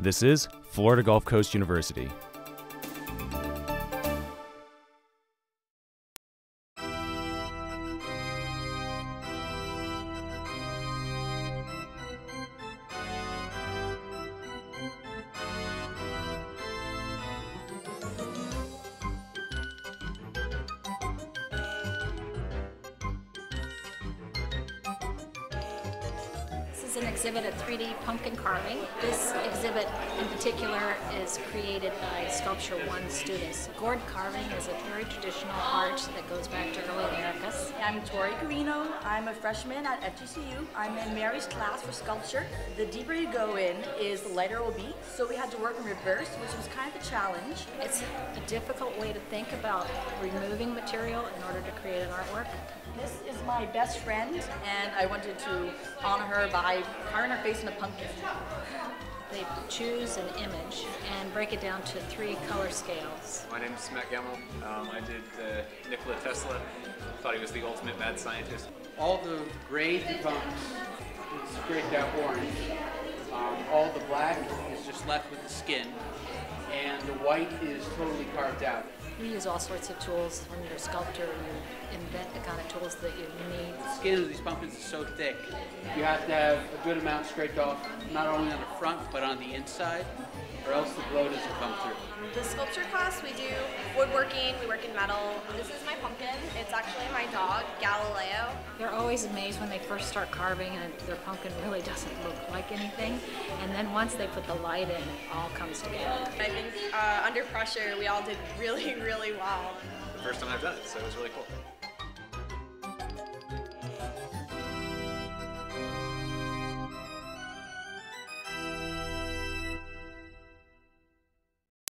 This is Florida Gulf Coast University. Is an exhibit of 3D pumpkin carving. This exhibit in particular is created by Sculpture One students. Gourd carving is a very traditional art that goes back to early Americas. I'm Tori Carino. I'm a freshman at FGCU. I'm in Mary's class for sculpture. The deeper you go in is the lighter it will be. So we had to work in reverse, which was kind of a challenge. It's a difficult way to think about removing material in order to create an artwork. This is my best friend, and I wanted to honor her by carving her face in a pumpkin. They choose an image and break it down to three color scales. My name is Matt Gemmel. Um, I did uh, Nikola Tesla. Thought he was the ultimate mad scientist. all the gray becomes is grayed out orange. Um, all the black is just left with the skin, and the white is totally carved out. We use all sorts of tools. When you're a sculptor, you invent the kind of tools that you need. The skin of these pumpkins is so thick, you have to have a good amount scraped off, not only on the front but on the inside, or else the glow doesn't come through. The sculpture class, we do woodworking, we work in metal. This is my pumpkin. It's actually my dog, Galileo. They're always amazed when they first start carving and their pumpkin really doesn't look like anything. And then once they put the light in, it all comes together. I think uh, under pressure, we all did really, really well. The first time I've done it, so it was really cool.